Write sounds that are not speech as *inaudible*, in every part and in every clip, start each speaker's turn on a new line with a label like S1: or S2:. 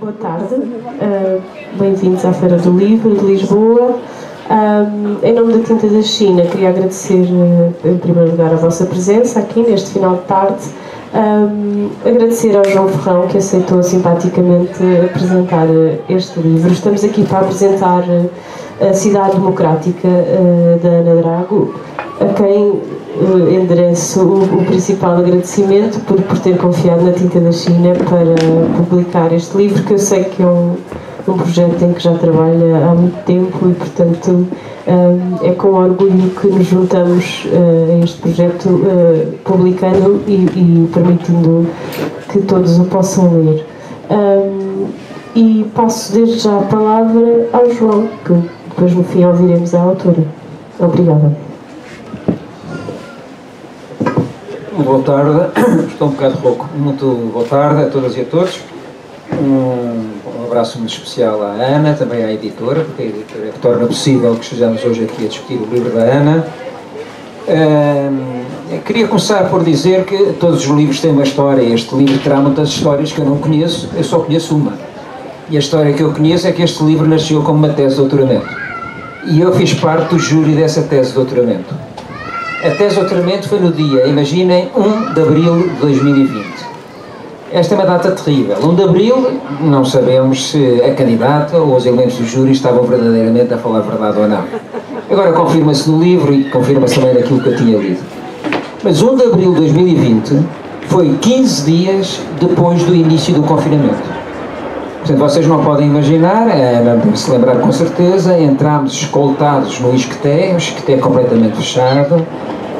S1: Boa tarde, uh, bem-vindos à Feira do Livro de Lisboa. Um, em nome da Tinta da China, queria agradecer, uh, em primeiro lugar, a vossa presença aqui neste final de tarde. Um, agradecer ao João Ferrão que aceitou simpaticamente apresentar este livro. Estamos aqui para apresentar a Cidade Democrática uh, da Ana Drago, a quem endereço o, principal agradecimento por, por ter confiado na Tinta da China para publicar este livro, que eu sei que é um, um projeto em que já trabalha há muito tempo e, portanto, um, é com orgulho que nos juntamos uh, a este projeto, publicando e, e, permitindo que todos o possam ler. E passo desde já a palavra ao João, que depois no fim ouviremos a autora. Obrigada.
S2: Boa tarde, *coughs* estou um bocado rouco. Muito boa tarde a todas e a todos. Um, abraço muito especial à Ana, também à editora, porque a editora é que torna possível que estejamos hoje aqui a discutir o livro da Ana. Um, queria começar por dizer que todos os livros têm uma história. Este livro terá muitas histórias que eu não conheço, eu só conheço uma. E a história que eu conheço é que este livro nasceu como uma tese de doutoramento. E eu fiz parte do júri dessa tese de doutoramento. A tese doutoramento foi no dia, imaginem, 1 de abril de 2020. Esta é uma data terrível. 1 de abril, não sabemos se a candidata ou os elementos do júri estavam verdadeiramente a falar a verdade ou não. Agora confirma-se no livro e confirma-se também daquilo que eu tinha lido. Mas 1 de abril de 2020 foi 15 dias depois do início do confinamento. Portanto, vocês não podem imaginar, a Ana deve se lembrar com certeza, entramos escoltados no Isqueté, o Isqueté é completamente fechado,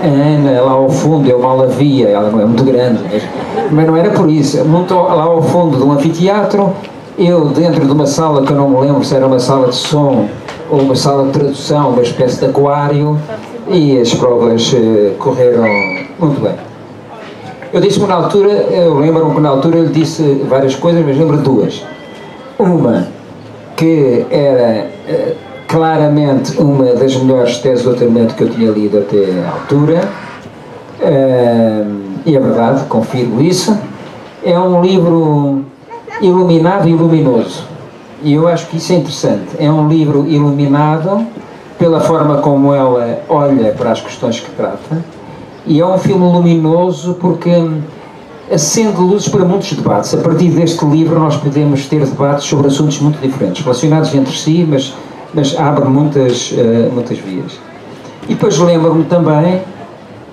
S2: a Ana lá ao fundo, eu mal a via, ela é muito grande, mas, mas não era por isso, muito lá ao fundo de um anfiteatro, eu dentro de uma sala que eu não me lembro se era uma sala de som ou uma sala de tradução, uma espécie de aquário, e as provas uh, correram muito bem. Eu disse-me na altura, eu lembro-me que na altura ele disse várias coisas, mas lembro duas. Uma, que era uh, claramente uma das melhores teses de doutoramento que eu tinha lido até à altura, uh, e é verdade, confirmo isso. É um livro iluminado e luminoso, e eu acho que isso é interessante. É um livro iluminado pela forma como ela olha para as questões que trata, e é um filme luminoso porque acende luzes para muitos debates. A partir deste livro nós podemos ter debates sobre assuntos muito diferentes, relacionados entre si, mas mas abre muitas, uh, muitas vias. E depois lembro-me também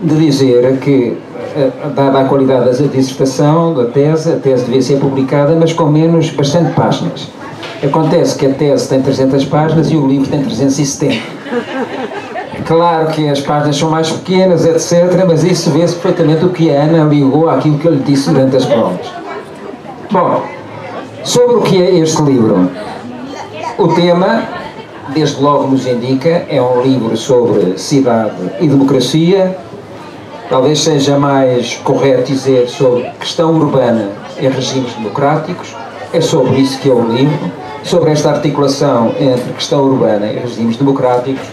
S2: de dizer que, uh, dada a qualidade da dissertação, da tese, a tese devia ser publicada, mas com menos, bastante páginas. Acontece que a tese tem 300 páginas e o livro tem 370. Claro que as páginas são mais pequenas, etc., mas isso vê-se perfeitamente o que a Ana ligou àquilo que eu lhe disse durante as provas. Bom, sobre o que é este livro? O tema desde logo nos indica, é um livro sobre cidade e democracia, talvez seja mais correto dizer sobre questão urbana e regimes democráticos, é sobre isso que é o livro, sobre esta articulação entre questão urbana e regimes democráticos,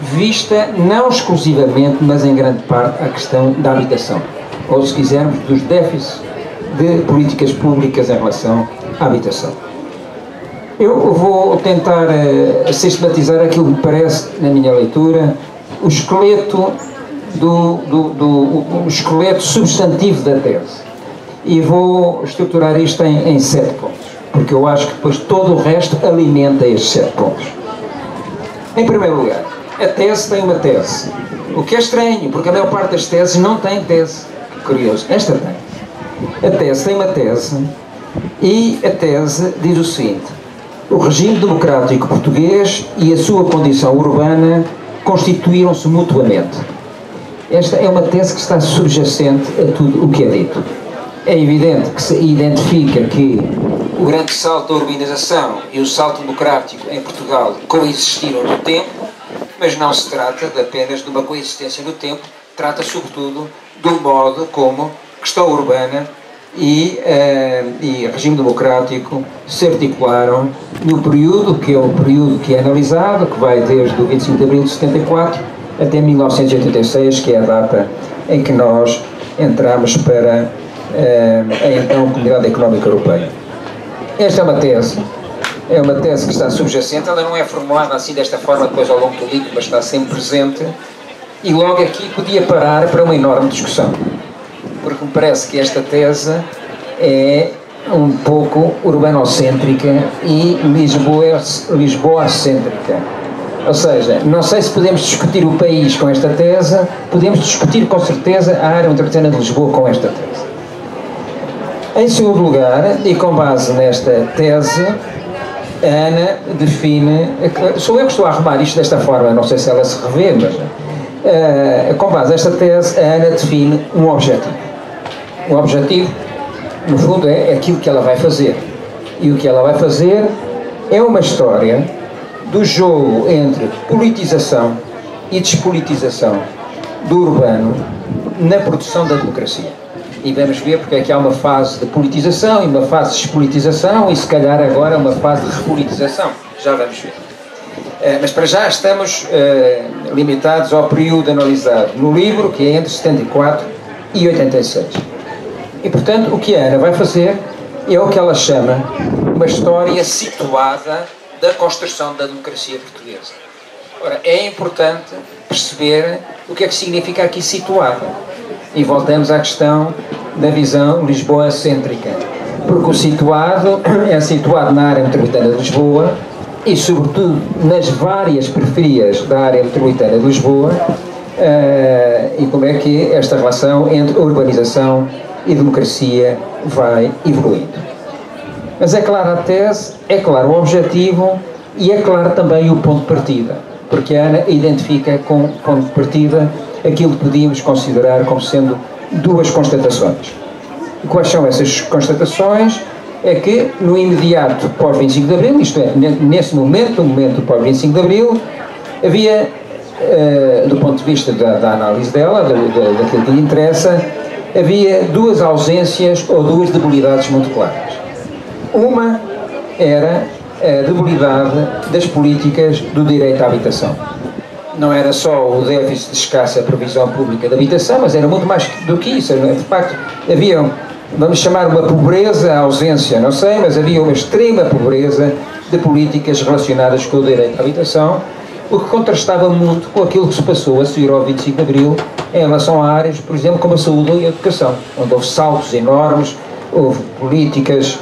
S2: vista não exclusivamente, mas em grande parte, a questão da habitação, ou se quisermos, dos déficits de políticas públicas em relação à habitação. Eu vou tentar uh, sistematizar aquilo que me parece, na minha leitura, o esqueleto do, do, do o esqueleto substantivo da tese. E vou estruturar isto em, em sete pontos, porque eu acho que depois todo o resto alimenta estes sete pontos. Em primeiro lugar, a tese tem uma tese. O que é estranho, porque a maior parte das teses não tem tese. Curioso. Esta tem. A tese tem uma tese e a tese diz o seguinte: o regime democrático português e a sua condição urbana constituíram-se mutuamente. Esta é uma tese que está subjacente a tudo o que é dito. É evidente que se identifica que o grande salto da urbanização e o salto democrático em Portugal coexistiram no tempo, mas não se trata de apenas de uma coexistência no tempo, trata sobretudo do modo como questão urbana e, uh, e regime democrático se articularam no período, que é o período que é analisado, que vai desde o 25 de abril de 74 até 1986, que é a data em que nós entramos para uh, a então Comunidade Económica Europeia. esta é uma tese, é uma tese que está subjacente, ela não é formulada assim desta forma depois ao longo do livro, mas está sempre presente, e logo aqui podia parar para uma enorme discussão, porque me parece que esta tese é um pouco urbanocêntrica e Lisboa-cêntrica. Ou seja, não sei se podemos discutir o país com esta tese, podemos discutir com certeza a área metropolitana de Lisboa com esta tese. Em segundo lugar, e com base nesta tese, a Ana define. Sou eu que estou a arrumar isto desta forma, não sei se ela se revê, mas. Uh, com base nesta tese, a Ana define um objetivo. Um objetivo, no fundo, é aquilo que ela vai fazer. E o que ela vai fazer é uma história do jogo entre politização e despolitização do urbano na produção da democracia. E vamos ver porque é que há uma fase de politização e uma fase de despolitização e se calhar agora uma fase de repolitização. Já vamos ver. Uh, mas para já estamos uh, limitados ao período analisado no livro, que é entre 74 e 86. E portanto, o que a Ana vai fazer é o que ela chama uma história situada da construção da democracia portuguesa. Ora, é importante perceber o que é que significa aqui situada. E voltamos à questão da visão Lisboa-cêntrica. Porque o situado *coughs* é situado na área metropolitana de Lisboa e, sobretudo, nas várias periferias da área metropolitana de Lisboa uh, e como é que esta relação entre urbanização e democracia vai evoluindo. Mas é clara a tese, é claro o objetivo e é claro também o ponto de partida, porque a Ana identifica com de partida aquilo que podíamos considerar como sendo duas constatações. E quais são essas constatações? É que no imediato pós-25 de Abril, isto é, nesse momento, no momento pós-25 de Abril, havia, uh, do ponto de vista da, da análise dela, da, da, daquilo que lhe interessa, havia duas ausências ou duas debilidades muito claras. Uma era a debilidade das políticas do direito à habitação. Não era só o déficit de escassa previsão pública de habitação, mas era muito mais do que isso. De facto, havia, vamos chamar uma pobreza, ausência, não sei, mas havia uma extrema pobreza de políticas relacionadas com o direito à habitação, o que contrastava muito com aquilo que se passou a seguir ao 25 de Abril em relação a áreas, por exemplo, como a saúde e a educação, onde houve saltos enormes, houve políticas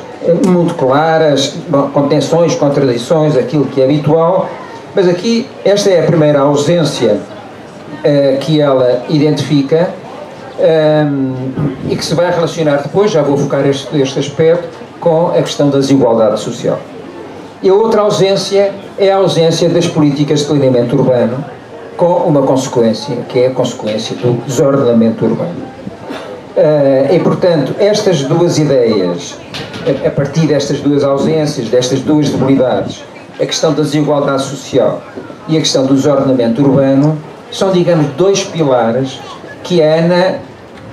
S2: muito claras, com tensões, contradições, aquilo que é habitual, mas aqui esta é a primeira ausência uh, que ela identifica um, ehm, e que se vai relacionar depois, já vou focar este, este aspecto, com a questão da desigualdade social. E a outra ausência é a ausência das políticas de planeamento urbano, com uma consequência, que é a consequência do desordenamento urbano. Uh, e, portanto, estas duas ideias, a, partir destas duas ausências, destas duas debilidades, a questão da desigualdade social e a questão do desordenamento urbano, são, digamos, dois pilares que a Ana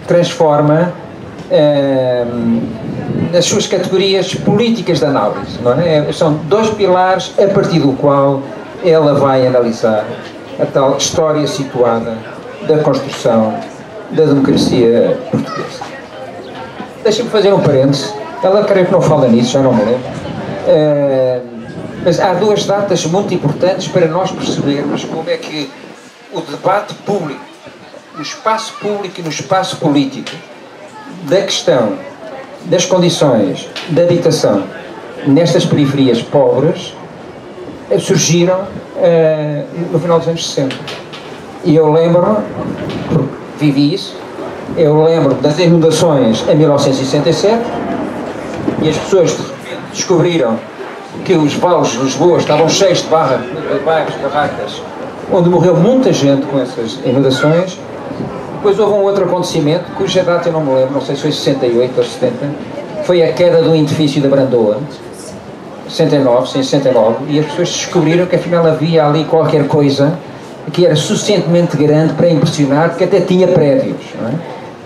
S2: transforma uh, nas suas categorias políticas de análise. Não é? São dois pilares a partir do qual ela vai analisar a tal história situada da construção da democracia portuguesa. Deixa-me fazer um parênteses. Ela creio que não fala nisso, já não me lembro. Uh, mas há duas datas muito importantes para nós percebermos como é que o debate público, no espaço público e no espaço político, da questão das condições de habitação nestas periferias pobres surgiram uh, no final dos anos 60. E eu lembro, vivi isso. Eu lembro das inundações em 1967 e as pessoas descobriram que os vales de Lisboa estavam cheios de barra, bairros, barracas, onde morreu muita gente com essas inundações. Depois houve um outro acontecimento, cuja data eu não me lembro, não sei se foi 68 ou 70, foi a queda do edifício da Brandoa, 69, sim, 69, e as pessoas descobriram que afinal havia ali qualquer coisa que era suficientemente grande para impressionar, que até tinha prédios.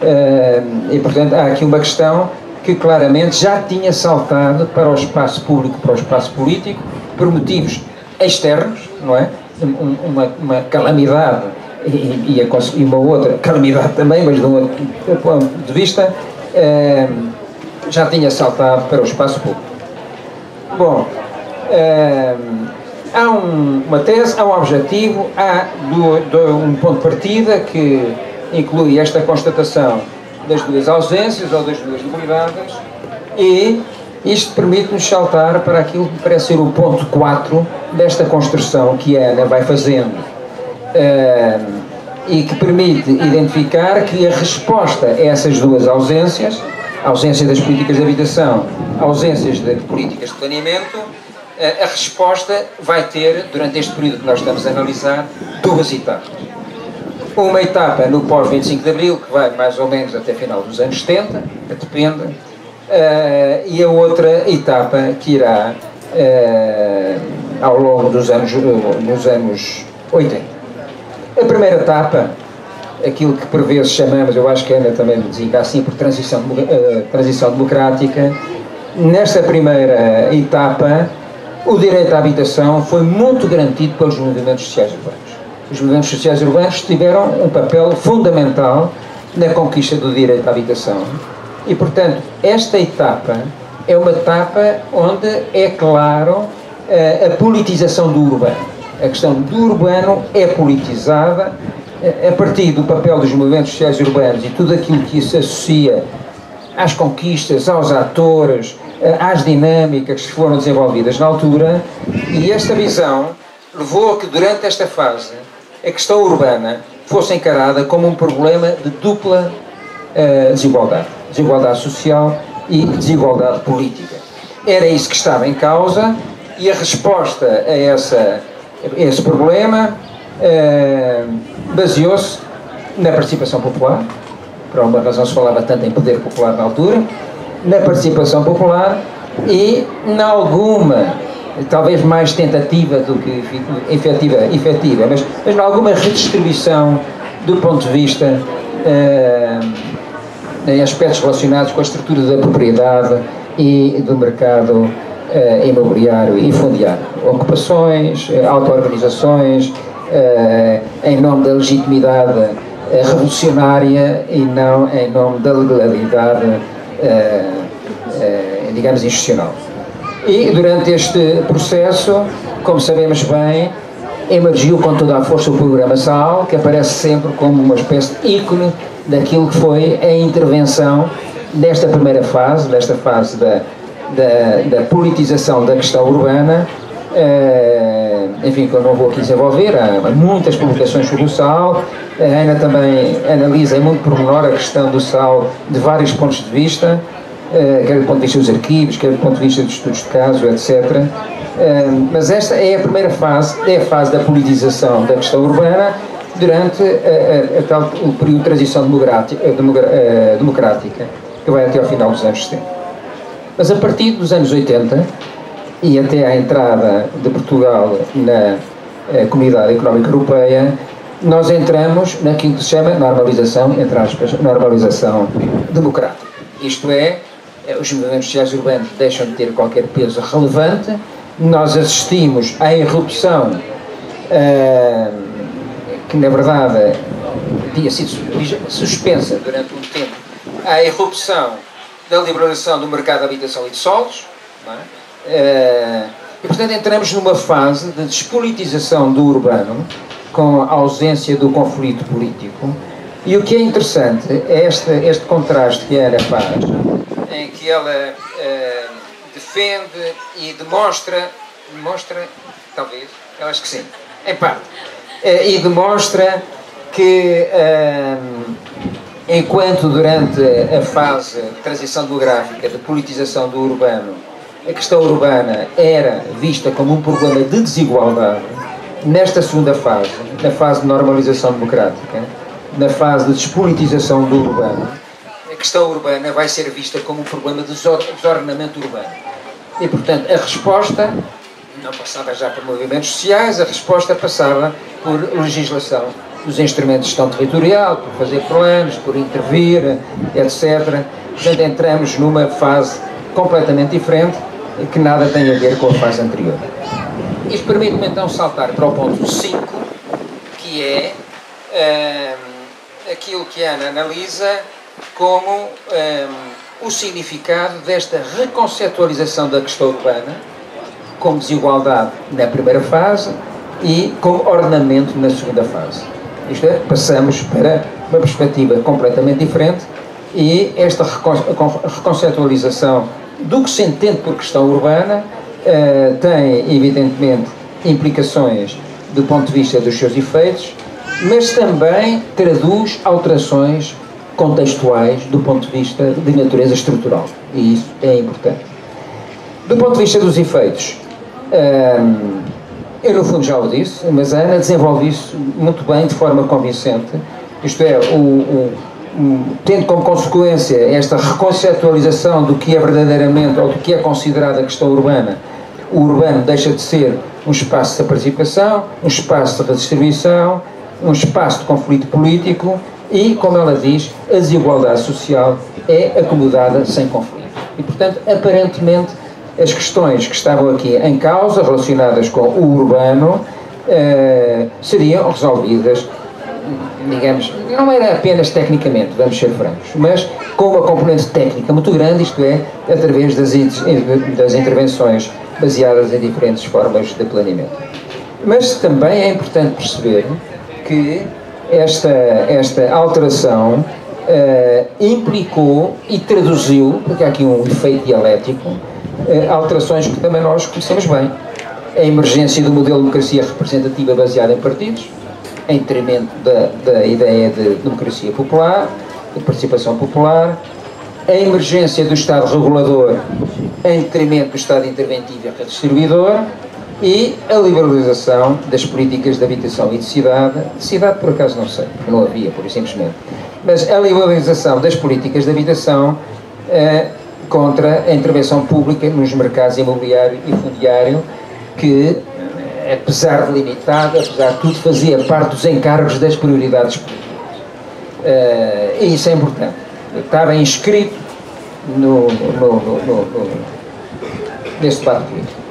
S2: É? E, portanto, há aqui uma questão que claramente já tinha saltado para o espaço público, para o espaço político, por motivos externos, não é? Uma, uma calamidade e, e, e, uma outra calamidade também, mas de um outro ponto de vista, uh, já tinha saltado para o espaço público. Bom, uh, há um, uma tese, há um objetivo, há do, do, um ponto de partida que inclui esta constatação das duas ausências ou das duas debilidades e isto permite-nos saltar para aquilo que parece ser o ponto 4 desta construção que a Ana vai fazendo e que permite identificar que a resposta a essas duas ausências, ausência das políticas de habitação, ausências de políticas de planeamento, a resposta vai ter, durante este período que nós estamos a analisar, duas etapas. Uma etapa no pós-25 de Abril, que vai mais ou menos até final dos anos 70, depende, Uh, e a outra etapa que irá uh, ao longo dos anos, uh, anos 80. A primeira etapa, aquilo que por vezes chamamos, eu acho que Ana também designa assim, por transição, transição democrática, nesta primeira etapa, o direito à habitação foi muito garantido pelos movimentos sociais urbanos. Os movimentos sociais urbanos tiveram um papel fundamental na conquista do direito à habitação e, portanto, esta etapa é uma etapa onde é claro a, a politização do urbano. A questão do urbano é politizada a partir do papel dos movimentos sociais urbanos e tudo aquilo que se associa às conquistas, aos atores, às dinâmicas que foram desenvolvidas na altura, e esta visão levou a que durante esta fase a questão urbana fosse encarada como um problema de dupla uh, desigualdade. Desigualdade social e desigualdade política. Era isso que estava em causa e a resposta a, essa, a esse problema uh, baseou-se na participação popular, por alguma razão se falava tanto em poder popular na altura, na participação popular e em alguma, talvez mais tentativa do que efetiva, efetiva mas, mas alguma redistribuição do ponto de vista uh, em aspectos relacionados com a estrutura da propriedade e do mercado eh, imobiliário e fundiário. Ocupações, eh, auto-organizações, em nome da legitimidade revolucionária e não em nome da legalidade, digamos, institucional. E durante este processo, como sabemos bem, emergiu com toda a força o programa SAL, que aparece sempre como uma espécie de ícone daquilo que foi a intervenção desta primeira fase, desta fase da, da, da politização da questão urbana, uh, enfim, que eu não vou aqui desenvolver, há muitas publicações sobre o sal, a Ana também analisa em muito pormenor a questão do sal de vários pontos de vista, quer do ponto de vista dos arquivos, quer do ponto de vista dos estudos de caso, etc. Eh, mas esta é a primeira fase, é a fase da politização da questão urbana, durante a, a, a o período de transição democrática, democrática, que vai até ao final dos anos 70. Mas a partir dos anos 80 e até à entrada de Portugal na eh, Comunidade Económica Europeia, nós entramos naquilo que se chama normalização, entre aspas, normalização democrática. Isto é, eh, os movimentos sociais urbanos deixam de ter qualquer peso relevante, nós assistimos à irrupção uh, que na verdade tinha sido suspensa durante um tempo, a irrupção da liberalização do mercado de habitação e de solos. É? Eh, e, portanto, entramos numa fase de despolitização do urbano, com a ausência do conflito político. E o que é interessante é este, este contraste que a Ana faz, em que ela uh, defende e demonstra, demonstra, talvez, eu acho que sim, em parte, eh, e demonstra que ehm, enquanto durante a fase de transição demográfica, de politização do urbano, a questão urbana era vista como um problema de desigualdade, nesta segunda fase, na fase de normalização democrática, na fase de despolitização do urbano, questão urbana vai ser vista como um problema de desordenamento urbano. E, portanto, a resposta não passava já por movimentos sociais, a resposta passava por legislação dos instrumentos de gestão territorial, por fazer planos, por intervir, etc. Portanto, entramos numa fase completamente diferente que nada tem a ver com a fase anterior. Isto permite-me então saltar para o ponto 5, que é um, aquilo que a Ana analisa como um, o significado desta reconceptualização da questão urbana com desigualdade na primeira fase e com ordenamento na segunda fase. Isto é, passamos para uma perspectiva completamente diferente e esta reconceptualização do que se entende por questão urbana uh, tem, evidentemente, implicações do ponto de vista dos seus efeitos, mas também traduz alterações contextuais do ponto de vista de natureza estrutural. E isso é importante. Do ponto de vista dos efeitos, hum, eu no fundo já o disse, mas a Ana desenvolve isso muito bem, de forma convincente. Isto é, o, o, tendo como consequência esta reconceptualização do que é verdadeiramente ou do que é considerada questão urbana, o urbano deixa de ser um espaço de participação, um espaço de redistribuição, um espaço de conflito político e, como ela diz, a desigualdade social é acomodada sem conflito. E, portanto, aparentemente, as questões que estavam aqui em causa, relacionadas com o urbano, eh, seriam resolvidas, digamos, não era apenas tecnicamente, vamos ser francos, mas com uma componente técnica muito grande, isto é, através das, das intervenções baseadas em diferentes formas de planeamento. Mas também é importante perceber que esta, esta alteração uh, implicou e traduziu, porque há aqui um efeito dialético, uh, alterações que também nós conhecemos bem. A emergência do modelo de democracia representativa baseada em partidos, em detrimento da, da ideia de democracia popular, de participação popular, a emergência do Estado regulador em detrimento do Estado interventivo e redistribuidor, e a liberalização das políticas de habitação e de cidade, de cidade por acaso não sei, não havia, por simplesmente, mas a liberalização das políticas de habitação eh, contra a intervenção pública nos mercados imobiliário e fundiário, que, apesar de limitado, apesar de tudo, fazia parte dos encargos das prioridades políticas. Eh, e isso é importante. Estava inscrito no, no, no, no neste debate político.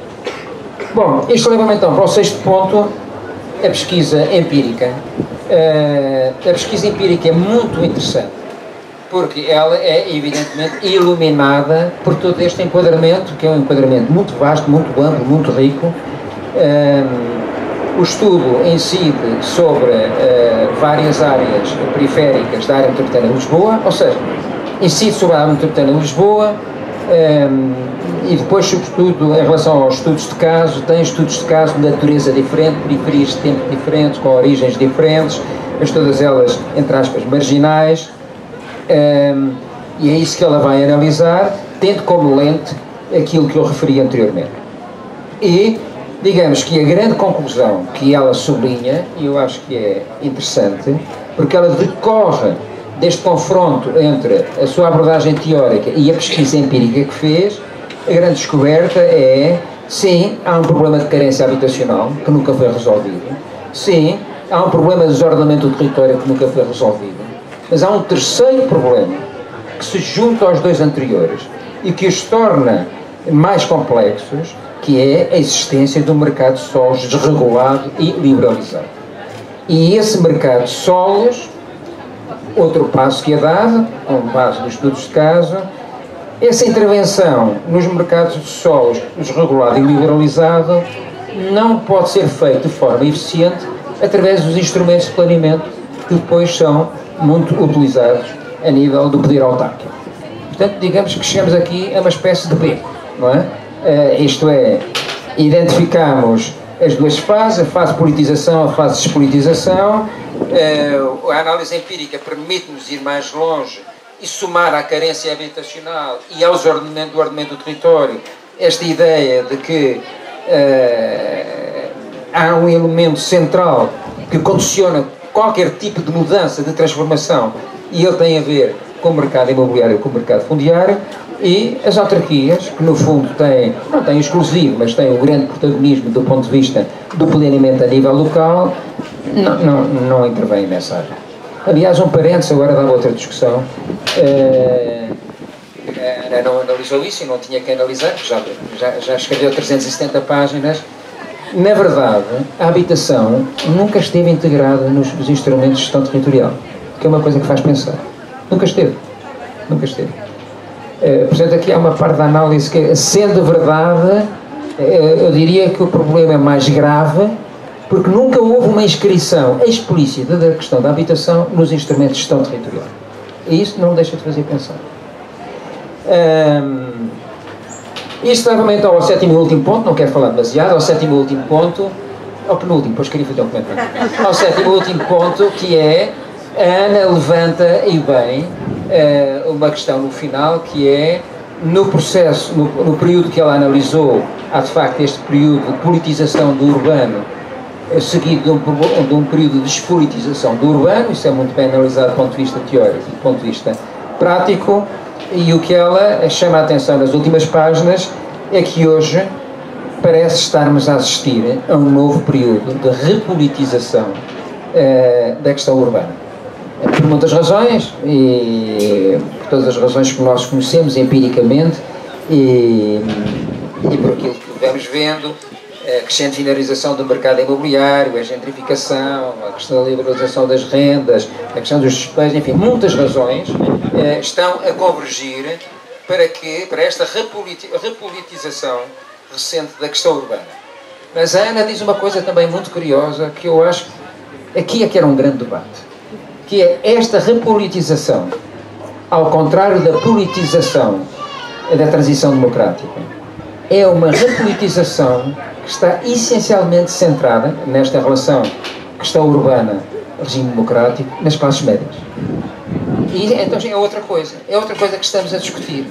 S2: Bom, isto leva-me então para o sexto ponto, a pesquisa empírica. Uh, a pesquisa empírica é muito interessante, porque ela é evidentemente iluminada por todo este enquadramento, que é um enquadramento muito vasto, muito amplo, muito rico. Uh, o estudo incide sobre uh, várias áreas periféricas da área metropolitana de Lisboa, ou seja, incide sobre a área metropolitana de Lisboa, e depois, sobretudo, em relação aos estudos de caso, tem estudos de caso de natureza diferente, periferias de tempo diferentes, com origens diferentes, mas todas elas, entre aspas, marginais, um, e é isso que ela vai analisar, tendo como lente aquilo que eu referi anteriormente. E, digamos que a grande conclusão que ela sublinha, e eu acho que é interessante, porque ela decorre deste confronto entre a sua abordagem teórica e a pesquisa empírica que fez, a grande descoberta é, sim, há um problema de carência habitacional que nunca foi resolvido. Sim, há um problema de desordenamento do território que nunca foi resolvido. Mas há um terceiro problema que se junta aos dois anteriores e que os torna mais complexos, que é a existência de um mercado de solos desregulado e liberalizado. E esse mercado de solos, outro passo que é dado, com base nos estudos de caso, essa intervenção nos mercados de solos desregulado e liberalizado não pode ser feita de forma eficiente através dos instrumentos de planeamento que depois são muito utilizados a nível do poder autárquico. Portanto, digamos que chegamos aqui a uma espécie de beco, não é? Uh, isto é, identificamos as duas fases, a fase de politização, a fase de despolitização. Uh, a análise empírica permite-nos ir mais longe e somar à carência habitacional e ao ordenamento do ordenamento do território esta ideia de que uh, há um elemento central que condiciona qualquer tipo de mudança, de transformação, e ele tem a ver com o mercado imobiliário, com o mercado fundiário, e as autarquias, que no fundo têm, não têm exclusivo, mas têm o grande protagonismo do ponto de vista do planeamento a nível local, não, não, não intervêm nessa área. Aliás, um parênteses, agora dava outra discussão. A Ana não analisou isso e não tinha que analisar, já, já, já escreveu 370 páginas. Na verdade, a habitação nunca esteve integrada nos, nos instrumentos de gestão territorial, que é uma coisa que faz pensar. Nunca esteve. Nunca esteve. Uh, portanto, aqui há uma parte da análise que, sendo verdade eu diria que o problema é mais grave porque nunca houve uma inscrição explícita da questão da habitação nos instrumentos de gestão territorial. E isso não deixa de fazer pensar. Um, isto leva-me então ao sétimo e último ponto, não quero falar demasiado, ao sétimo e último ponto, ao penúltimo, pois queria fazer um comentário. Ao sétimo e último ponto, que é a Ana levanta, e bem, uh, uma questão no final, que é no processo, no, no, período que ela analisou, há de facto este período de politização do urbano, eh, seguido de um, de um período de despolitização do urbano, isso é muito bem analisado do ponto de vista teórico e do ponto de vista prático, e o que ela chama a atenção nas últimas páginas é que hoje parece estarmos a assistir a um novo período de repolitização uh, da questão urbana. Por muitas razões, e por todas as razões que nós conhecemos empiricamente, e, e por aquilo que vamos vendo, a crescente finalização do mercado imobiliário, a gentrificação, a questão da liberalização das rendas, a questão dos despejos, enfim, muitas razões eh, estão a convergir para que para esta repolitização recente da questão urbana. Mas a Ana diz uma coisa também muito curiosa que eu acho aqui é que era um grande debate que é esta repolitização, ao contrário da politização da transição democrática, é uma repolitização que está essencialmente centrada nesta relação questão urbana, regime democrático, nas classes médias. E então é outra coisa, é outra coisa que estamos a discutir.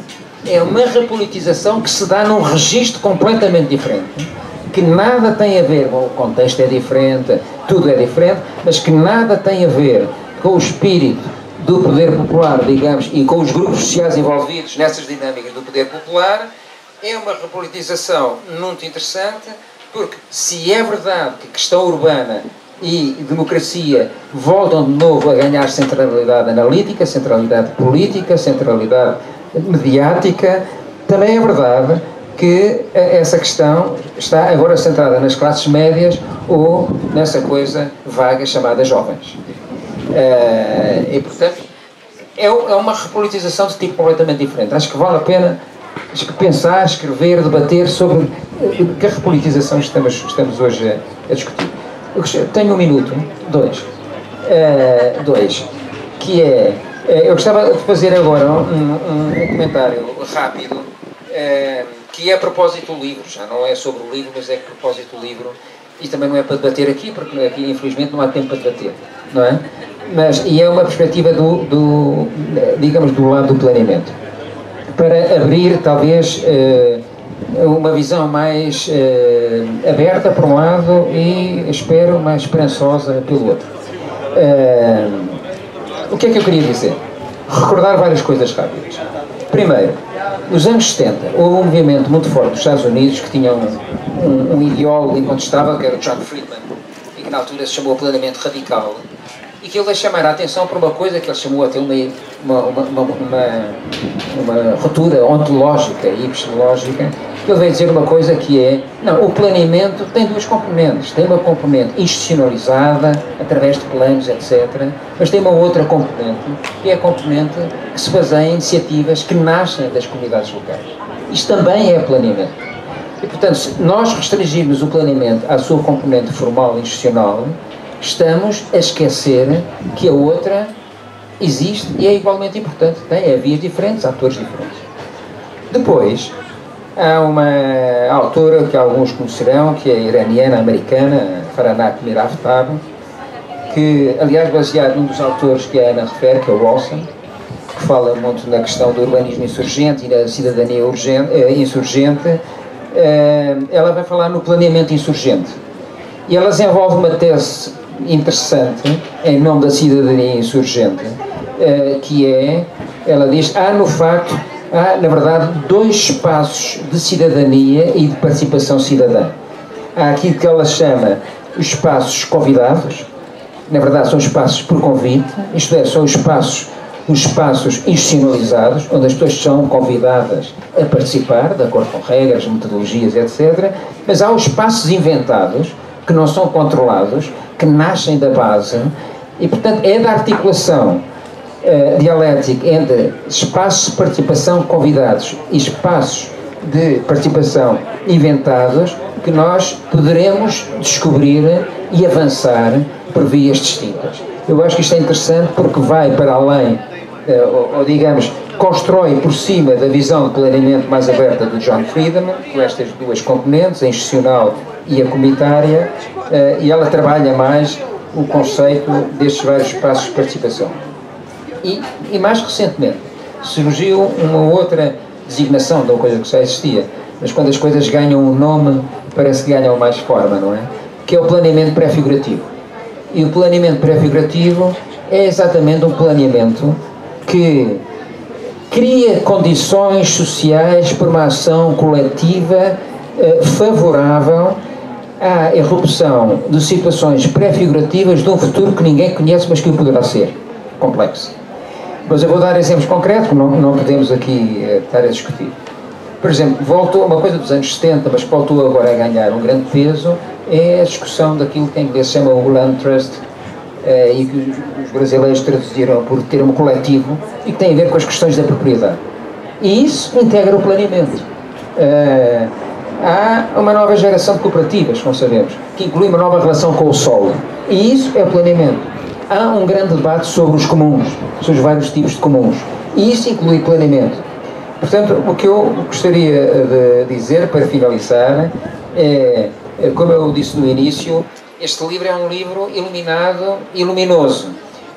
S2: É uma repolitização que se dá num registro completamente diferente, que nada tem a ver, bom, o contexto é diferente, tudo é diferente, mas que nada tem a ver com o espírito do poder popular, digamos, e com os grupos sociais envolvidos nessas dinâmicas do poder popular, é uma repolitização muito interessante, porque se é verdade que questão urbana e democracia voltam de novo a ganhar centralidade analítica, centralidade política, centralidade mediática, também é verdade que essa questão está agora centrada nas classes médias ou nessa coisa vaga chamada jovens. E, portanto, é, é, uma repolitização de tipo completamente diferente. Acho que vale a pena pensar, escrever, debater sobre eh, que repolitização estamos, estamos hoje a, discutir. Eu tenho um minuto, dois. Uh, dois. Que é. Eu gostava de fazer agora um, um, um comentário rápido, uh, que é a propósito do livro, já não é sobre o livro, mas é a propósito do livro, e também não é para debater aqui, porque aqui infelizmente não há tempo para debater, não é? Mas e é uma perspectiva do, do digamos do lado do planeamento. Para abrir talvez eh, uma visão mais eh, aberta por um lado e espero mais esperançosa pelo outro. Eh, o que é que eu queria dizer? Recordar várias coisas rápidas. Primeiro nos anos 70 houve um movimento muito forte nos Estados Unidos que tinha um, um, um ideólogo incontestável que era o John Friedman e que na altura se chamou planeamento radical e que ele vai chamar a atenção para uma coisa que ele chamou até uma, uma, uma, uma, uma ruptura ontológica e epistemológica, ele vai dizer uma coisa que é, não, o planeamento tem duas componentes, tem uma componente institucionalizada, através de planos, etc., mas tem uma outra componente, que é a componente que se baseia em iniciativas que nascem das comunidades locais. Isto também é planeamento. E, portanto, se nós restringirmos o planeamento à sua componente formal e institucional, estamos a esquecer que a outra existe e é igualmente importante. Tem é vias diferentes, atores diferentes. Depois, há uma autora que alguns conhecerão, que é iraniana, americana, Faranak Miraftab, que, aliás, baseado num dos autores que a Ana refere, que é o Wilson, que fala muito na questão do urbanismo insurgente e da cidadania urgente, eh, insurgente, eh, ela vai falar no planeamento insurgente. E ela desenvolve uma tese interessante em nome da cidadania insurgente, eh, que é, ela diz, há no facto, há na verdade dois espaços de cidadania e de participação cidadã. Há aquilo que ela chama os espaços convidados, na verdade são espaços por convite, isto é, são espaços os espaços institucionalizados, onde as pessoas são convidadas a participar, de acordo com regras, metodologias, etc. Mas há os espaços inventados, que não são controlados, que nascem da base e, portanto, é da articulação uh, dialética entre espaços de participação convidados e espaços de participação inventados que nós poderemos descobrir e avançar por vias distintas. Eu acho que isto é interessante porque vai para além, eh, ou, ou digamos, constrói por cima da visão de planeamento mais aberta do John Friedman, com estas duas componentes, a institucional e a comunitária, eh, e ela trabalha mais o conceito destes vários espaços de participação. E, e mais recentemente, surgiu uma outra designação de uma coisa que já existia, mas quando as coisas ganham um nome, parece que ganham mais forma, não é? Que é o planeamento pré-figurativo. E o planeamento pré-figurativo é exatamente um planeamento que cria condições sociais para uma ação coletiva eh, favorável à irrupção de situações pré-figurativas de um futuro que ninguém conhece, mas que poderá ser. Complexo. Mas eu vou dar exemplos concretos, não, não podemos aqui eh, estar a discutir. Por exemplo, voltou uma coisa dos anos 70, mas voltou agora a ganhar um grande peso, é a discussão daquilo que em inglês se chama o Land Trust, eh, e que os brasileiros traduziram por termo coletivo e que tem a ver com as questões da propriedade. E isso integra o planeamento. Eh, há uma nova geração de cooperativas, como sabemos, que inclui uma nova relação com o solo. E isso é planeamento. Há um grande debate sobre os comuns, sobre os vários tipos de comuns. E isso inclui planeamento. Portanto, o que eu gostaria de dizer para finalizar é, como eu disse no início, este livro é um livro iluminado e luminoso.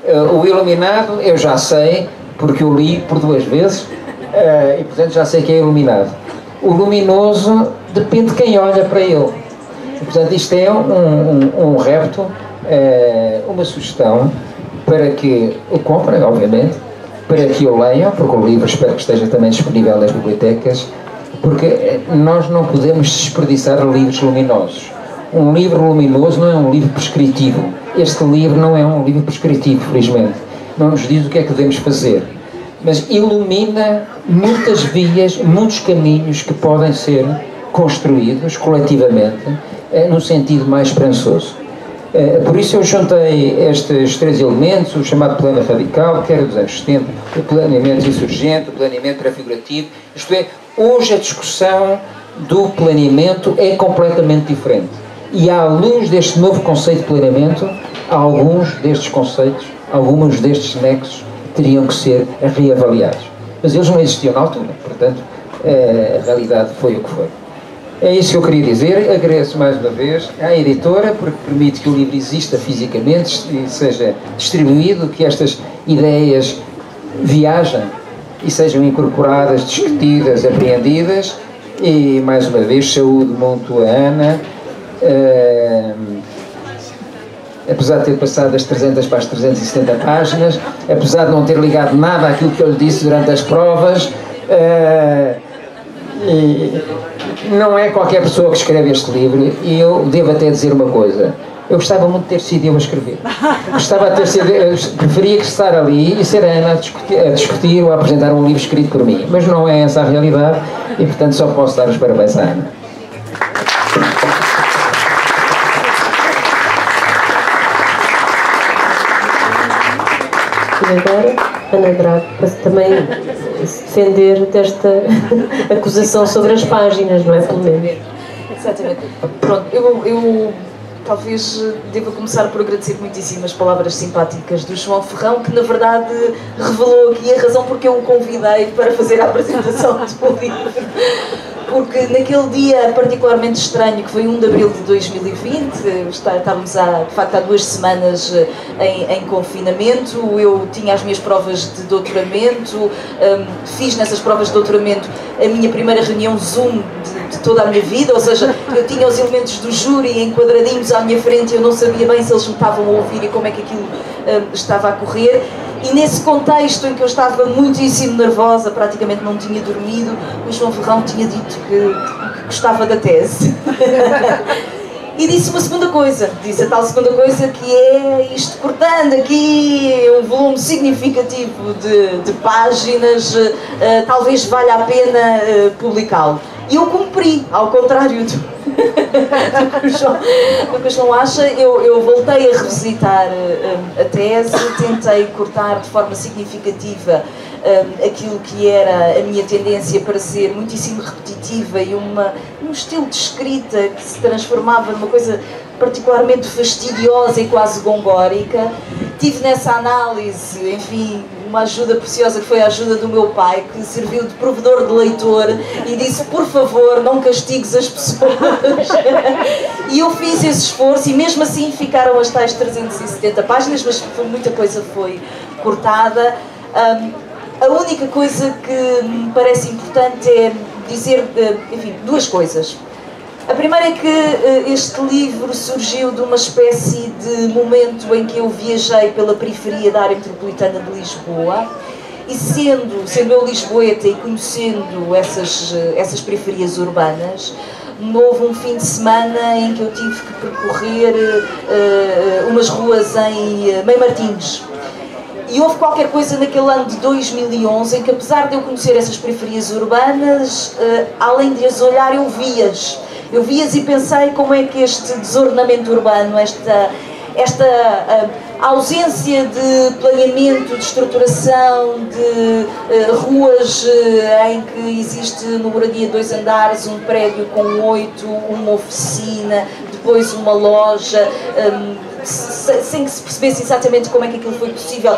S2: Uh, o iluminado eu já sei, porque eu li por duas vezes, uh, e portanto já sei que é iluminado. O luminoso depende de quem olha para ele. E, portanto, isto é um, um, um repto, uh, uma sugestão para que o comprem, obviamente, para que o leiam, porque o livro espero que esteja também disponível nas bibliotecas, porque nós não podemos desperdiçar livros luminosos um livro luminoso não é um livro prescritivo. Este livro não é um livro prescritivo, felizmente. Não nos diz o que é que devemos fazer. Mas ilumina muitas vias, muitos caminhos que podem ser construídos coletivamente eh, num sentido mais esperançoso. Eh, por isso eu juntei estes três elementos, o chamado plano radical, que era dos anos 70, o planeamento insurgente, o planeamento prefigurativo, isto é, hoje a discussão do planeamento é completamente diferente e à luz deste novo conceito de planeamento, alguns destes conceitos, alguns destes nexos teriam que ser reavaliados. Mas eles não existiam na altura, portanto, a realidade foi o que foi. É isso que eu queria dizer. Agradeço mais uma vez à editora, porque permite que o livro exista fisicamente e seja distribuído, que estas ideias viajem e sejam incorporadas, discutidas, apreendidas. E mais uma vez, saúde muito a Ana apesar de ter passado das 300 para as 370 páginas, apesar de não ter ligado nada àquilo que eu lhe disse durante as provas, uh, não é qualquer pessoa que escreve este livro e eu devo até dizer uma coisa. Eu gostava muito de ter sido eu a escrever. Gostava de ter sido, preferia estar ali e ser a Ana a discutir, a discutir ou a apresentar um livro escrito por mim. Mas não é essa a realidade e, portanto, só posso dar os parabéns à Ana.
S1: Agora, Ana Drago, para também se defender desta *laughs* acusação sobre as páginas, não é? Pelo menos.
S3: Exatamente. Pronto, eu, eu talvez deva começar por agradecer muitíssimo as palavras simpáticas do João Ferrão, que na verdade revelou aqui a razão porque eu o convidei para fazer a apresentação do livro porque naquele dia particularmente estranho, que foi 1 de abril de 2020, estávamos há, de facto há duas semanas eh, em, em confinamento, eu tinha as minhas provas de doutoramento, um, fiz nessas provas de doutoramento a minha primeira reunião Zoom de, de, toda a minha vida, ou seja, eu tinha os elementos do júri enquadradinhos à minha frente eu não sabia bem se eles me estavam a ouvir e como é que aquilo um, estava a correr. E nesse contexto em que eu estava muitíssimo nervosa, praticamente não tinha dormido, o João Ferrão tinha dito que, gostava da tese. *laughs* e disse uma segunda coisa, disse a tal segunda coisa que é isto cortando aqui um volume significativo de, de páginas, uh, talvez valha a pena uh, publicá-lo. E eu cumpri, ao contrário do, *laughs* do, que o João, João acha. Eu, eu voltei a revisitar uh, a tese, tentei cortar de forma significativa uh, aquilo que era a minha tendência para ser muitíssimo repetitiva e uma, um estilo de escrita que se transformava numa coisa particularmente fastidiosa e quase gongórica. Tive nessa análise, enfim, uma ajuda preciosa que foi a ajuda do meu pai, que serviu de provedor de leitor e disse: Por favor, não castigues as pessoas. *laughs* e eu fiz esse esforço e mesmo assim ficaram as tais 370 páginas, mas muita coisa foi cortada. Um, a única coisa que me parece importante é dizer, eh, enfim, duas coisas. A primeira é que eh, este livro surgiu de uma espécie de momento em que eu viajei pela periferia da área metropolitana de Lisboa e sendo, sendo eu lisboeta e conhecendo essas, eh, essas periferias urbanas, houve um fim de semana em que eu tive que percorrer uh, umas ruas em Meio Martins. E houve qualquer coisa naquele ano de 2011 em que, apesar de eu conhecer essas periferias urbanas, uh, além de as olhar, eu vi-as eu vi-as e pensei como é que este desordenamento urbano, esta, esta uh, ausência de planeamento, de estruturação, de uh, ruas uh, em que existe no moradia dois andares, um prédio com oito, uma oficina, depois uma loja, um, sem que se percebesse exatamente como é que aquilo foi possível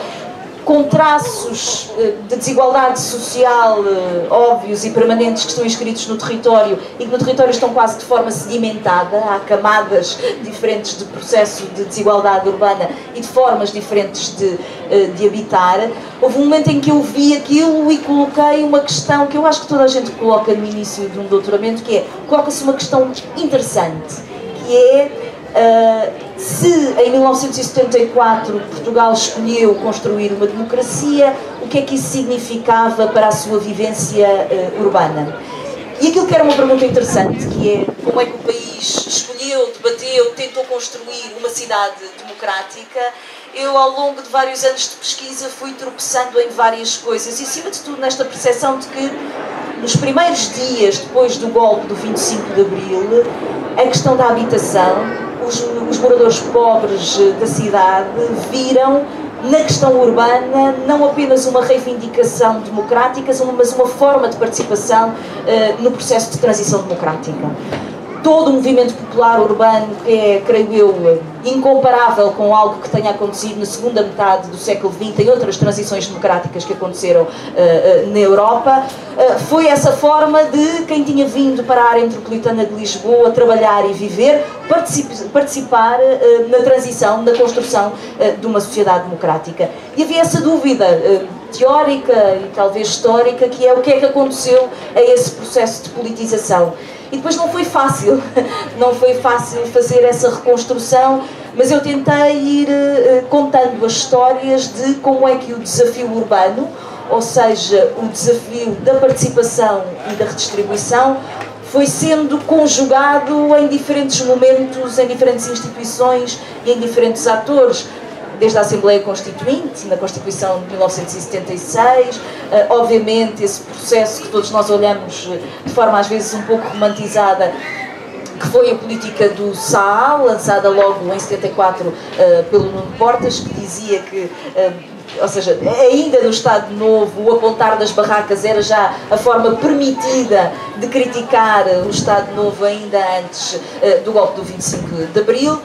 S3: com traços eh, de desigualdade social eh, óbvios e permanentes que estão inscritos no território e que no território estão quase de forma sedimentada, há camadas diferentes de processo de desigualdade urbana e de formas diferentes de, eh, de habitar. Houve um momento em que eu vi aquilo e coloquei uma questão que eu acho que toda a gente coloca no início de um doutoramento, que é, coloca-se uma questão interessante, que é Uh, se em 1974 Portugal escolheu construir uma democracia, o que é que isso significava para a sua vivência uh, urbana? E aquilo que era uma pergunta interessante, que é como é que o país escolheu, debateu, tentou construir uma cidade democrática, eu ao longo de vários anos de pesquisa fui tropeçando em várias coisas e acima de tudo nesta percepção de que nos primeiros dias depois do golpe do 25 de Abril, a questão da habitação os, os moradores pobres da cidade viram na questão urbana não apenas uma reivindicação democrática, mas uma forma de participação uh, no processo de transição democrática todo o movimento popular urbano é, creio eu, incomparável com algo que tenha acontecido na segunda metade do século XX e outras transições democráticas que aconteceram uh, uh, na Europa, uh, foi essa forma de quem tinha vindo para a área metropolitana de Lisboa trabalhar e viver, particip participar na transição, na construção de uma sociedade democrática. E havia essa dúvida teórica e talvez histórica que é o que é que aconteceu a esse processo de politização. E depois não foi fácil, *laughs* não foi fácil fazer essa reconstrução, mas eu tentei ir uh, contando as histórias de como é que o desafio urbano, ou seja, o desafio da participação e da redistribuição, foi sendo conjugado em diferentes momentos, em diferentes instituições e em diferentes atores desde a Assembleia Constituinte, na Constituição de 1976, eh, obviamente esse processo que todos nós olhamos eh, de forma às vezes um pouco romantizada que foi a política do SAA, lançada logo em 74 uh, eh, pelo Nuno Portas, que dizia que ou seja, ainda no Estado Novo, o apontar das barracas era já a forma permitida de criticar o Estado Novo ainda antes uh, do golpe do 25 de Abril.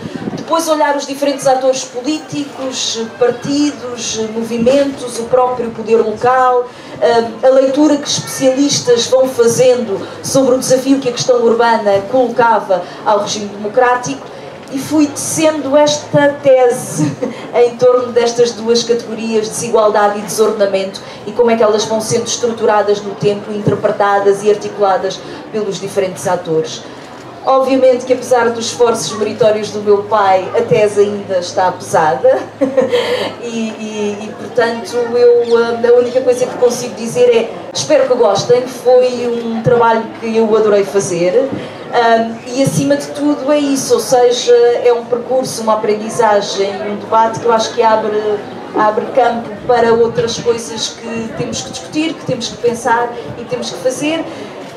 S3: Depois olhar os diferentes atores políticos, partidos, movimentos, o próprio poder local, uh, a leitura que especialistas vão fazendo sobre o desafio que a questão urbana colocava ao regime democrático e fui tecendo esta tese *laughs* em torno destas duas categorias, desigualdade e desordenamento, e como é que elas vão sendo estruturadas no tempo, interpretadas e articuladas pelos diferentes atores. Obviamente que apesar dos esforços meritórios do meu pai, a tese ainda está pesada *laughs* e, e, e, portanto eu, a única coisa que consigo dizer é espero que gostem, foi um trabalho que eu adorei fazer. Um, e acima de tudo é isso, ou seja, é um percurso, uma aprendizagem, um debate que eu acho que abre, abre campo para outras coisas que temos que discutir, que temos que pensar e temos que fazer.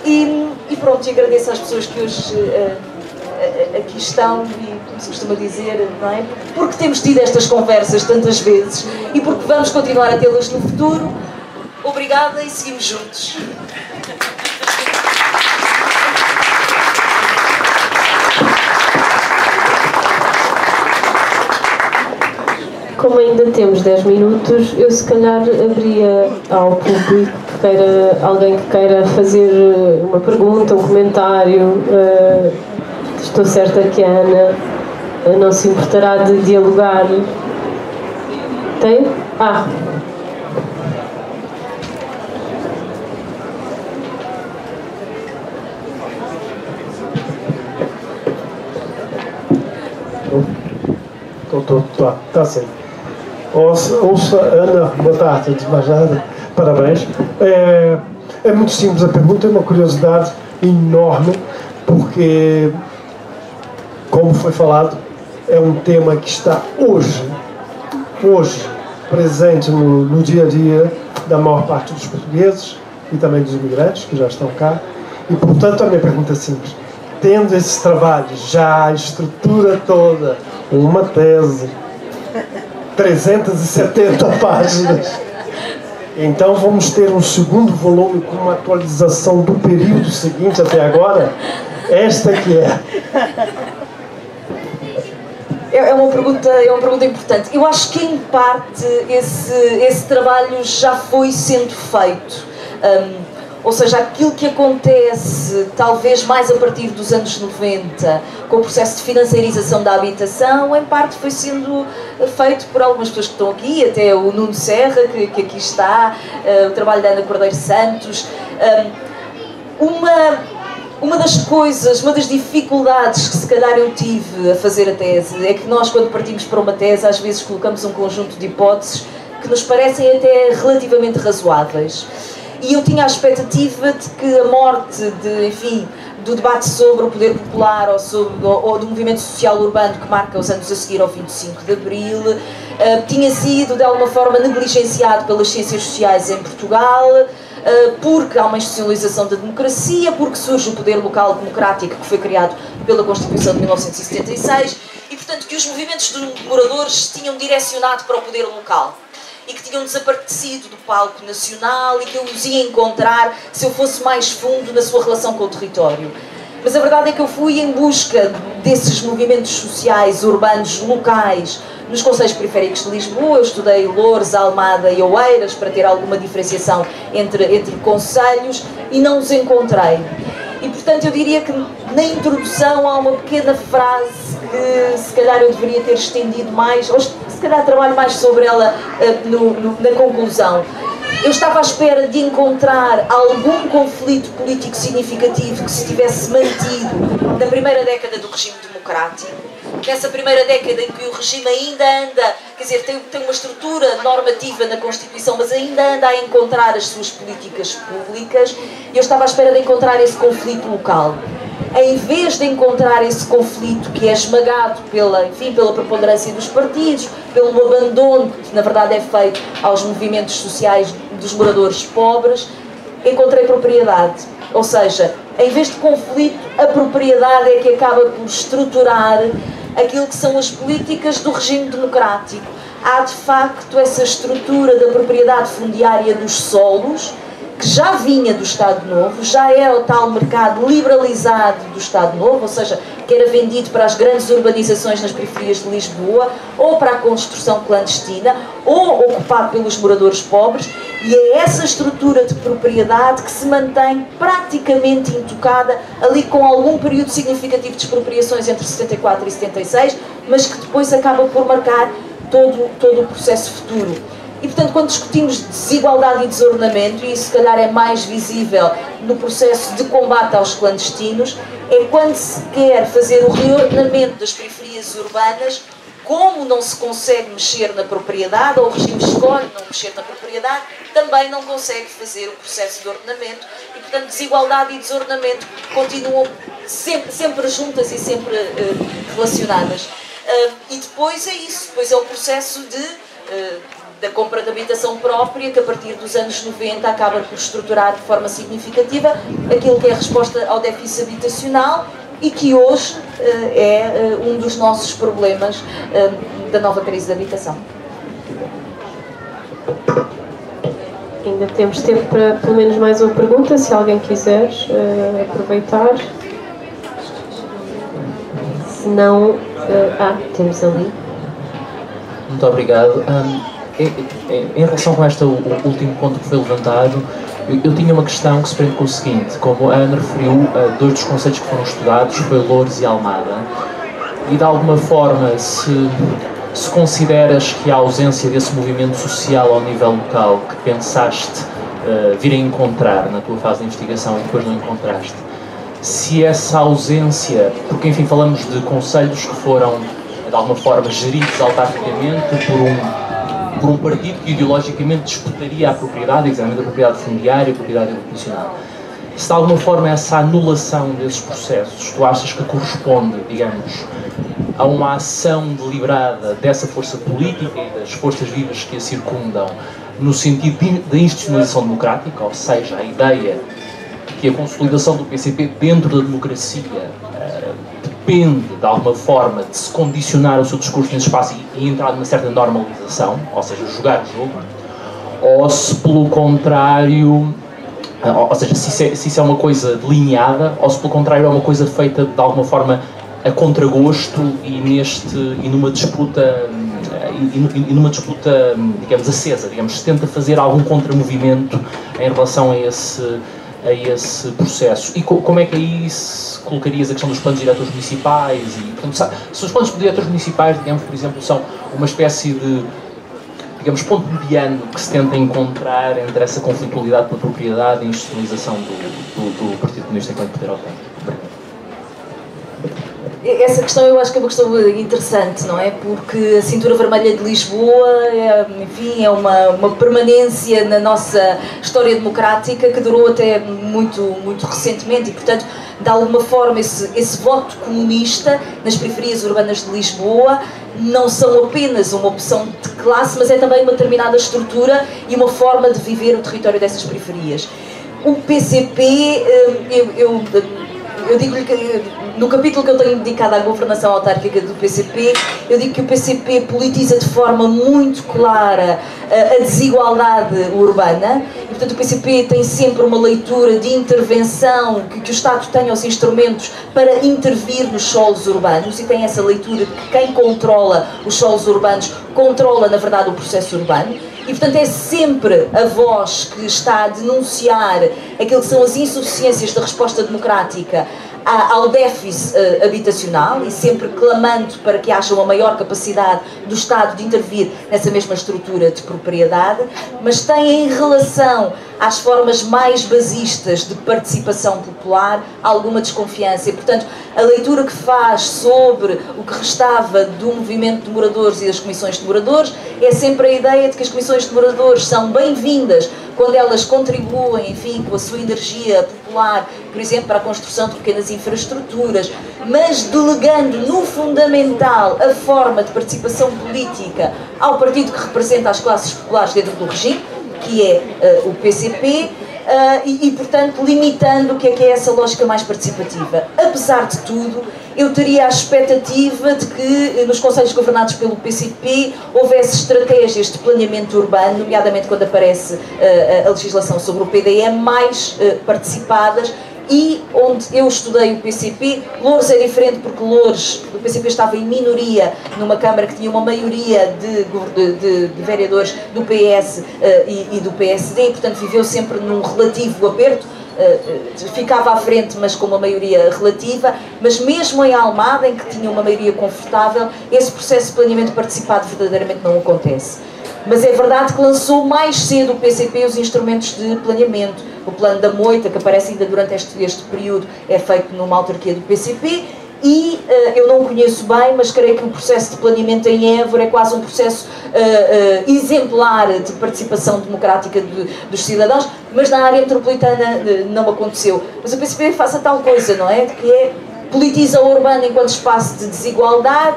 S3: E, e pronto, e agradeço às pessoas que hoje uh, aqui estão e, como se costuma dizer, não é? Porque temos tido estas conversas tantas vezes e porque vamos continuar a tê-las no futuro. Obrigada e seguimos juntos.
S1: Como ainda temos 10 minutos, eu se calhar abria ao público queira, alguém que queira fazer uma pergunta, um comentário. Uh, estou certa que a Ana uh, não se importará de dialogar. Tem? Ah,
S4: Estou, está, está sim. Ouça, ouça, Ana, boa tarde, desbajada, parabéns. É, é muito simples a pergunta, é uma curiosidade enorme, porque, como foi falado, é um tema que está hoje, hoje, presente no, no dia a dia da maior parte dos portugueses e também dos imigrantes que já estão cá. E, portanto, a minha pergunta é simples. Tendo esse trabalho, já a estrutura toda, uma tese, 370 páginas. Então vamos ter um segundo volume com uma atualização do período seguinte até agora. Esta que é.
S3: É, é uma pergunta, é uma pergunta importante. Eu acho que em parte esse, esse trabalho já foi sendo feito. Um, ou seja, aquilo que acontece, talvez mais a partir dos anos 90, com o processo de financiarização da habitação, em parte foi sendo feito por algumas pessoas que estão aqui, até o Nuno Serra, que, que aqui está, uh, o trabalho da Ana Cordeiro Santos. Um, uma, uma das coisas, uma das dificuldades que se calhar eu tive a fazer a tese é que nós, quando partimos para uma tese, às vezes colocamos um conjunto de hipóteses que nos parecem até relativamente razoáveis e eu tinha a expectativa de que a morte de, enfim, do debate sobre o poder popular ou, sobre, ou, ou do movimento social urbano que marca os anos a seguir ao 25 de Abril uh, tinha sido de alguma forma negligenciado pelas ciências sociais em Portugal uh, porque há uma institucionalização da democracia, porque surge o poder local democrático que foi criado pela Constituição de 1976 e portanto que os movimentos de moradores se tinham direcionado para o poder local e que tinham desaparecido do palco nacional e que eu os ia encontrar se eu fosse mais fundo na sua relação com o território. Mas a verdade é que eu fui em busca desses movimentos sociais, urbanos, locais, nos Conselhos Periféricos de Lisboa. Eu estudei Loures, Almada e Oeiras para ter alguma diferenciação entre, entre conselhos e não os encontrei. E portanto eu diria que na introdução há uma pequena frase que se calhar eu deveria ter estendido mais, ou calhar trabalho mais sobre ela uh, no, no, na conclusão. Eu estava à espera de encontrar algum conflito político significativo que se tivesse mantido na primeira década do regime democrático, nessa primeira década em que o regime ainda anda, quer dizer, tem, tem uma estrutura normativa na Constituição, mas ainda anda a encontrar as suas políticas públicas, eu estava à espera de encontrar esse conflito local em vez de encontrar esse conflito que é esmagado pela, enfim, pela preponderância dos partidos, pelo abandono que na verdade é feito aos movimentos sociais dos moradores pobres, encontrei propriedade. Ou seja, em vez de conflito, a propriedade é que acaba por estruturar aquilo que são as políticas do regime democrático. Há de facto essa estrutura da propriedade fundiária dos solos que já vinha do Estado Novo, já era o tal mercado liberalizado do Estado Novo, ou seja, que era vendido para as grandes urbanizações nas periferias de Lisboa, ou para a construção clandestina, ou ocupado pelos moradores pobres, e é essa estrutura de propriedade que se mantém praticamente intocada, ali com algum período significativo de expropriações entre 74 e 76, mas que depois acaba por marcar todo, todo o processo futuro. E, portanto, quando discutimos desigualdade e desordenamento, e isso se calhar é mais visível no processo de combate aos clandestinos, é quando se quer fazer o reordenamento das periferias urbanas, como não se consegue mexer na propriedade, ou o regime escolhe não mexer na propriedade, também não consegue fazer o processo de ordenamento e, portanto, desigualdade e desordenamento continuam sempre, sempre juntas e sempre uh, relacionadas. Uh, e depois é isso, depois é o processo de uh, da compra de habitação própria, que a partir dos anos 90 acaba por estruturar de forma significativa aquilo que é a resposta ao déficit habitacional e que hoje é um dos nossos problemas da nova crise da habitação.
S1: Ainda temos tempo para pelo menos mais uma pergunta, se alguém quiser uh, aproveitar. Se não. Uh, ah, temos ali.
S5: Muito obrigado. Um, em, relação com este último ponto que foi levantado, eu, eu, tinha uma questão que se prende com o seguinte: como a Ana referiu, uh, dois dos conceitos que foram estudados foi Loures e Almada, e de alguma forma, se se consideras que a ausência desse movimento social ao nível local que pensaste uh, vir a encontrar na tua fase de investigação e depois não encontraste, se essa ausência, porque enfim falamos de conselhos que foram de alguma forma geridos autarquicamente por um, por um partido que ideologicamente disputaria a propriedade, exatamente a propriedade fundiária, a propriedade educacional. Se de alguma forma essa anulação desses processos tu achas que corresponde, digamos, a uma ação deliberada dessa força política e das forças vivas que a circundam no sentido da institucionalização democrática, ou seja, a ideia que a consolidação do PCP dentro da democracia depende, de alguma forma, de se condicionar o seu discurso nesse espaço e, entrar numa certa normalização, ou seja, jogar o jogo, ou se, pelo contrário, uh, ou seja, se isso, é, se isso é uma coisa delineada, ou se, pelo contrário, é uma coisa feita de alguma forma a contragosto e neste e numa disputa e, numa disputa digamos acesa digamos se tenta fazer algum contramovimento em relação a esse a esse processo? E como é que aí se colocarias a questão dos planos diretores municipais e portanto, se os planos diretores municipais digamos por exemplo são uma espécie de digamos ponto mediano que se tenta encontrar entre essa conflitualidade pela propriedade e a institucionalização do, do, do Partido Comunista enquanto poder autónomo
S3: essa questão eu acho que é uma questão interessante, não é? Porque a cintura vermelha de Lisboa, é, enfim, é uma, uma permanência na nossa história democrática que durou até muito, muito recentemente e, portanto, de alguma forma, esse, esse voto comunista nas periferias urbanas de Lisboa não são apenas uma opção de classe, mas é também uma determinada estrutura e uma forma de viver o território dessas periferias. O PCP, eh, eu, eu eu digo-lhe que no capítulo que eu tenho dedicado à governação autárquica do PCP, eu digo que o PCP politiza de forma muito clara a desigualdade urbana e, portanto, o PCP tem sempre uma leitura de intervenção, que, que o Estado tenha os instrumentos para intervir nos solos urbanos e tem essa leitura de que quem controla os solos urbanos controla, na verdade, o processo urbano. E, portanto, é sempre a voz que está a denunciar aquilo que são as insuficiências da resposta democrática ao déficit uh, habitacional e sempre clamando para que haja uma maior capacidade do Estado de intervir nessa mesma estrutura de propriedade, mas tem em relação às formas mais basistas de participação popular alguma desconfiança. E, portanto, a leitura que faz sobre o que restava do movimento de moradores e das comissões de moradores é sempre a ideia de que as comissões de moradores são bem-vindas quando elas contribuem, enfim, com a sua energia popular, por exemplo, para a construção de pequenas infraestruturas, mas delegando no fundamental a forma de participação política ao partido que representa as classes populares dentro do regime, que é uh, o PCP, Uh, e, e, portanto, limitando o que é que é essa lógica mais participativa. Apesar de tudo, eu teria a expectativa de que nos conselhos governados pelo PCP houvesse estratégias de planeamento urbano, nomeadamente quando aparece uh, a legislação sobre o PDE, mais uh, participadas e onde eu estudei o PCP, Louros é diferente porque Louros, o PCP estava em minoria numa Câmara que tinha uma maioria de, de, de vereadores do PS uh, e, e, do PSD, portanto viveu sempre num relativo aperto, uh, ficava à frente mas com uma maioria relativa, mas mesmo em Almada, em que tinha uma maioria confortável, esse processo de planeamento participado verdadeiramente não acontece. Mas é verdade que lançou mais cedo o PCP os instrumentos de planeamento. O plano da moita, que aparece ainda durante este, este período, é feito numa autarquia do PCP. E uh, eu não conheço bem, mas creio que o processo de planeamento em Évora é quase um processo uh, uh, exemplar de participação democrática de, dos cidadãos, mas na área metropolitana não aconteceu. Mas o PCP faz a tal coisa, não é? Que é politiza o urbano enquanto espaço de desigualdade,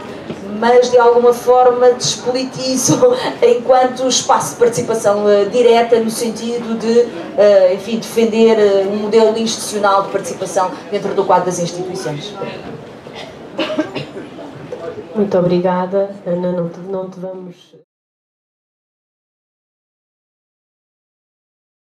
S3: mas de alguma forma despolitizo *laughs* enquanto espaço de participação uh, direta no sentido de, uh, enfim, defender uh, um modelo institucional de participação dentro do quadro das instituições.
S1: Muito obrigada, Ana. Não te, não te vamos.